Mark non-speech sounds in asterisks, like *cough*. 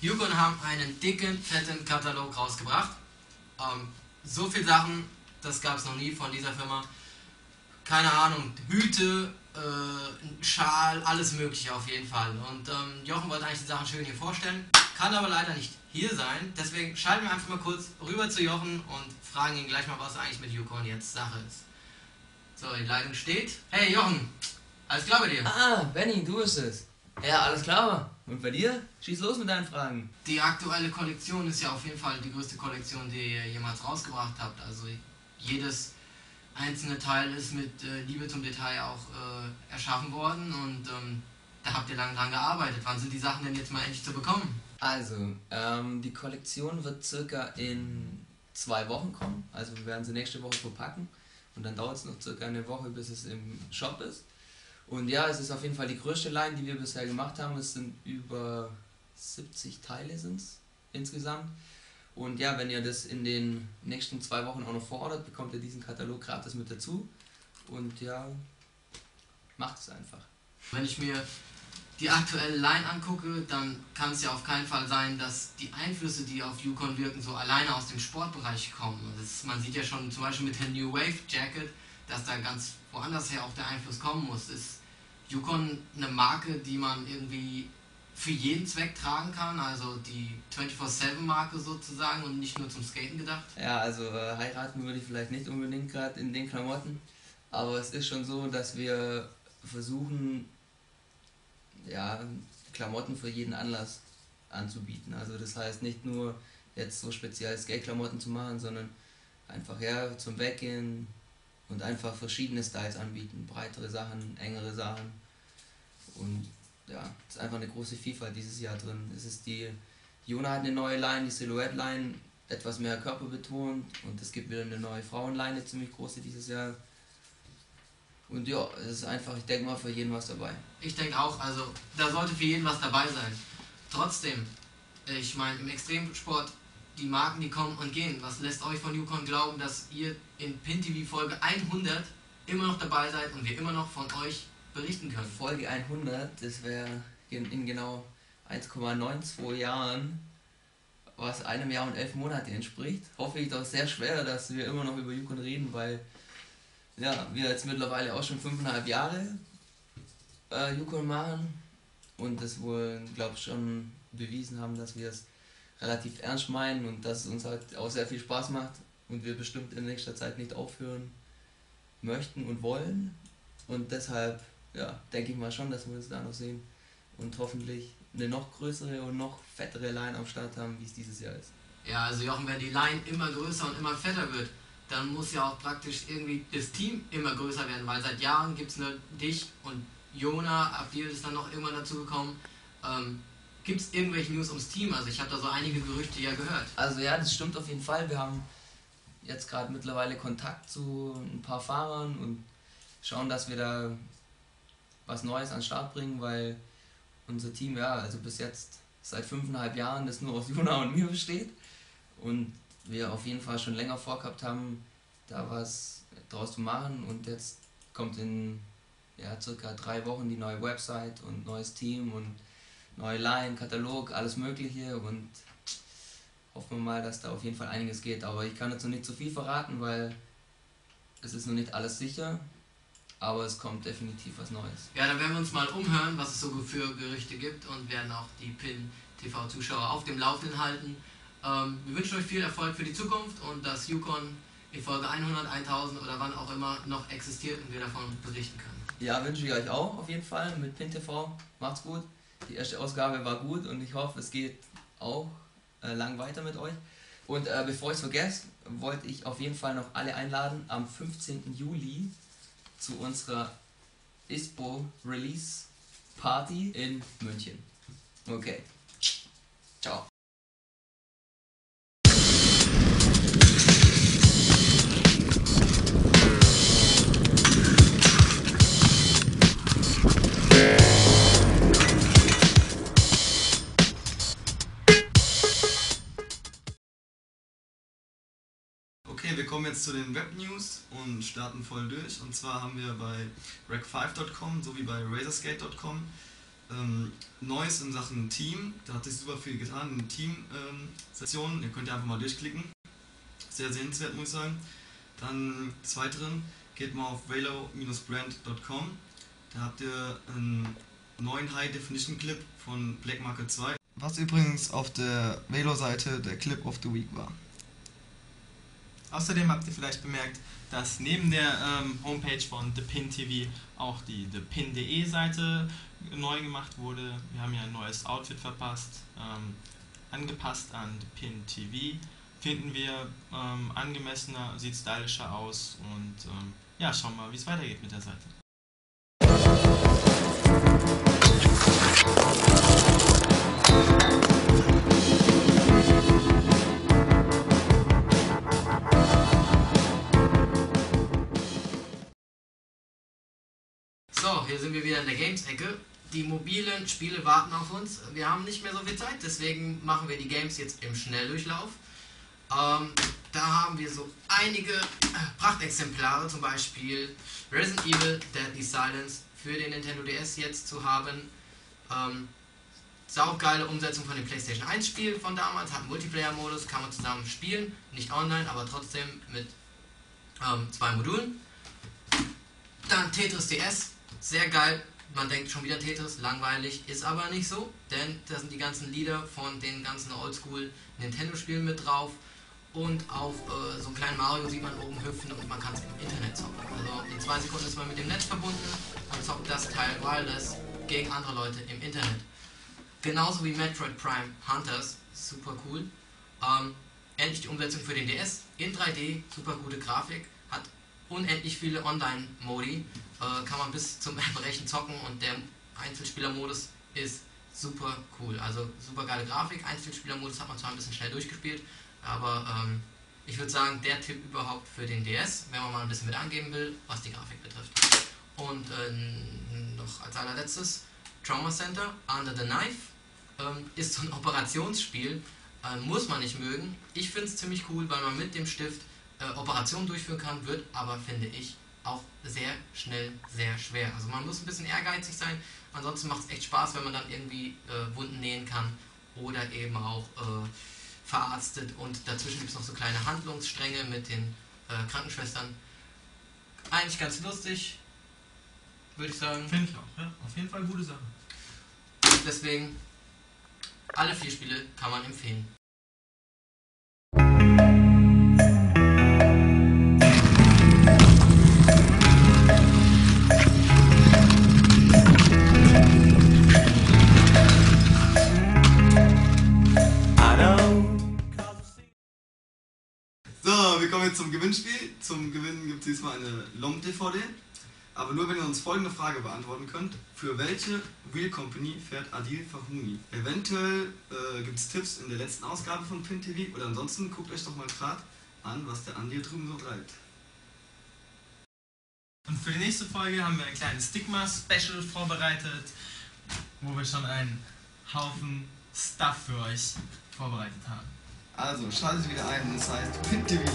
Yukon haben einen dicken, fetten Katalog rausgebracht. Ähm, so viele Sachen, das gab es noch nie von dieser Firma. Keine Ahnung, Hüte, äh, Schal, alles mögliche auf jeden Fall. Und ähm, Jochen wollte eigentlich die Sachen schön hier vorstellen, kann aber leider nicht hier sein. Deswegen schalten wir einfach mal kurz rüber zu Jochen und fragen ihn gleich mal, was eigentlich mit Yukon jetzt Sache ist. So, die Leitung steht. Hey Jochen, alles klar bei dir? Ah, Benny, du bist es. Ja, alles klar. Und bei dir? Schieß los mit deinen Fragen. Die aktuelle Kollektion ist ja auf jeden Fall die größte Kollektion, die ihr jemals rausgebracht habt. Also jedes einzelne Teil ist mit äh, Liebe zum Detail auch äh, erschaffen worden und ähm, da habt ihr lange dran gearbeitet. Wann sind die Sachen denn jetzt mal endlich zu bekommen? Also, ähm, die Kollektion wird circa in zwei Wochen kommen. Also wir werden sie nächste Woche verpacken und dann dauert es noch circa eine Woche, bis es im Shop ist. Und ja, es ist auf jeden Fall die größte Line, die wir bisher gemacht haben. Es sind über 70 Teile sind's insgesamt. Und ja, wenn ihr das in den nächsten zwei Wochen auch noch vorordert, bekommt ihr diesen Katalog gratis mit dazu. Und ja, macht es einfach. Wenn ich mir die aktuelle Line angucke, dann kann es ja auf keinen Fall sein, dass die Einflüsse, die auf Yukon wirken, so alleine aus dem Sportbereich kommen. Das, man sieht ja schon zum Beispiel mit der New Wave Jacket, dass da ganz woanders her auch der Einfluss kommen muss. Ist Yukon eine Marke, die man irgendwie für jeden Zweck tragen kann, also die 24-7-Marke sozusagen und nicht nur zum Skaten gedacht? Ja, also äh, heiraten würde ich vielleicht nicht unbedingt gerade in den Klamotten, aber es ist schon so, dass wir versuchen, ja, Klamotten für jeden Anlass anzubieten. Also das heißt nicht nur jetzt so speziell Skate-Klamotten zu machen, sondern einfach ja zum Weggehen und einfach verschiedene Styles anbieten, breitere Sachen, engere Sachen und ja, es ist einfach eine große Vielfalt dieses Jahr drin. Es ist die, Jona hat eine neue Line, die Silhouette-Line, etwas mehr Körper betont und es gibt wieder eine neue Frauenline, ziemlich große dieses Jahr. Und ja, es ist einfach, ich denke mal, für jeden was dabei. Ich denke auch, also da sollte für jeden was dabei sein. Trotzdem, ich meine, im Extremsport, die Marken, die kommen und gehen. Was lässt euch von Yukon glauben, dass ihr in PinTV Folge 100 immer noch dabei seid und wir immer noch von euch berichten können. Folge 100, das wäre in, in genau 1,92 Jahren, was einem Jahr und elf Monate entspricht. Hoffe ich doch sehr schwer, dass wir immer noch über Yukon reden, weil ja, wir jetzt mittlerweile auch schon fünfeinhalb Jahre äh, Yukon machen und das wohl, glaube ich, schon bewiesen haben, dass wir es relativ ernst meinen und dass es uns halt auch sehr viel Spaß macht und wir bestimmt in nächster Zeit nicht aufhören möchten und wollen. Und deshalb ja, denke ich mal schon, dass wir uns da noch sehen und hoffentlich eine noch größere und noch fettere Line am Start haben, wie es dieses Jahr ist. Ja, also Jochen, wenn die Line immer größer und immer fetter wird, dann muss ja auch praktisch irgendwie das Team immer größer werden, weil seit Jahren gibt es nur dich und Jona, Abdil ist dann noch irgendwann dazu gekommen. Ähm, gibt es irgendwelche News ums Team? Also ich habe da so einige Gerüchte ja gehört. Also ja, das stimmt auf jeden Fall. Wir haben jetzt gerade mittlerweile Kontakt zu ein paar Fahrern und schauen, dass wir da was Neues an den Start bringen, weil unser Team, ja, also bis jetzt seit fünfeinhalb Jahren das nur aus Juna und mir besteht und wir auf jeden Fall schon länger vorgehabt haben, da was draus zu machen und jetzt kommt in ja, circa drei Wochen die neue Website und neues Team und neue Line, Katalog, alles Mögliche und hoffen wir mal, dass da auf jeden Fall einiges geht. Aber ich kann jetzt noch nicht zu viel verraten, weil es ist noch nicht alles sicher aber es kommt definitiv was Neues. Ja, dann werden wir uns mal umhören, was es so für Gerüchte gibt und werden auch die PIN-TV-Zuschauer auf dem Laufenden halten. Ähm, wir wünschen euch viel Erfolg für die Zukunft und dass Yukon in Folge 100, 1000 oder wann auch immer noch existiert und wir davon berichten können. Ja, wünsche ich euch auch auf jeden Fall mit PIN-TV. Macht's gut. Die erste Ausgabe war gut und ich hoffe, es geht auch äh, lang weiter mit euch. Und äh, bevor ich es vergesse, wollte ich auf jeden Fall noch alle einladen am 15. Juli zu unserer ISPO Release Party in München. Okay. Wir kommen jetzt zu den Web-News und starten voll durch. Und zwar haben wir bei rack5.com sowie bei razorskate.com ähm, Neues in Sachen Team. Da hat sich super viel getan in Team-Sessionen. Ähm, Ihr könnt ja einfach mal durchklicken. Sehr sehenswert, muss ich sagen. Dann des Weiteren geht mal auf velo-brand.com. Da habt ihr einen neuen High-Definition-Clip von Black Market 2. Was übrigens auf der Velo-Seite der Clip of the Week war. Außerdem habt ihr vielleicht bemerkt, dass neben der ähm, Homepage von The Pin TV auch die thepin.de Seite neu gemacht wurde. Wir haben ja ein neues Outfit verpasst, ähm, angepasst an The Pin TV. Finden wir ähm, angemessener, sieht stylischer aus und ähm, ja, schauen wir mal, wie es weitergeht mit der Seite. So, hier sind wir wieder in der Games-Ecke. Die mobilen Spiele warten auf uns. Wir haben nicht mehr so viel Zeit, deswegen machen wir die Games jetzt im Schnelldurchlauf. Ähm, da haben wir so einige Prachtexemplare, zum Beispiel Resident Evil Deadly Silence für den Nintendo DS jetzt zu haben. Ähm, saugeile Umsetzung von dem PlayStation 1 Spiel von damals, hat Multiplayer-Modus, kann man zusammen spielen, nicht online, aber trotzdem mit ähm, zwei Modulen. Dann Tetris DS, sehr geil. Man denkt schon wieder Tetris, langweilig, ist aber nicht so, denn da sind die ganzen Lieder von den ganzen Oldschool Nintendo-Spielen mit drauf. Und auch äh, so einen kleinen Mario sieht man oben hüpfen und man kann es im Internet zocken. Also in zwei Sekunden ist man mit dem Netz verbunden und zockt das Teil wireless gegen andere Leute im Internet. Genauso wie Metroid Prime Hunters, super cool. Ähm, endlich die Umsetzung für den DS in 3D, super gute Grafik, unendlich viele Online-Modi, äh, kann man bis zum *laughs* Erbrechen zocken und der Einzelspieler-Modus ist super cool. Also super geile Grafik, Einzelspieler-Modus hat man zwar ein bisschen schnell durchgespielt, aber ähm, ich würde sagen, der Tipp überhaupt für den DS, wenn man mal ein bisschen mit angeben will, was die Grafik betrifft. Und äh, noch als allerletztes, Trauma Center, Under the Knife, ähm, ist so ein *laughs* Operationsspiel, äh, muss man nicht mögen. Ich finde es ziemlich cool, weil man mit dem Stift äh, Operationen durchführen kann, wird aber, finde ich, auch sehr schnell sehr schwer. Also man muss ein bisschen ehrgeizig sein, ansonsten macht es echt Spaß, wenn man dann irgendwie äh, Wunden nähen kann oder eben auch äh, verarztet und dazwischen gibt es noch so kleine Handlungsstränge mit den äh, Krankenschwestern. Eigentlich ganz lustig, würde ich sagen. Finde ich auch, ja. Auf jeden Fall gute Sache. Deswegen, alle vier Spiele kann man empfehlen. Gewinnspiel. Zum Gewinnen gibt es diesmal eine LOM-DVD. Aber nur, wenn ihr uns folgende Frage beantworten könnt. Für welche Wheel Company fährt Adil Fahuni? Eventuell äh, gibt es Tipps in der letzten Ausgabe von PinTV oder ansonsten guckt euch doch mal gerade an, was der Andi drüben so treibt. Und für die nächste Folge haben wir ein kleines Stigma-Special vorbereitet, wo wir schon einen Haufen Stuff für euch vorbereitet haben. Also, schaltet wieder ein, das heißt PinTV.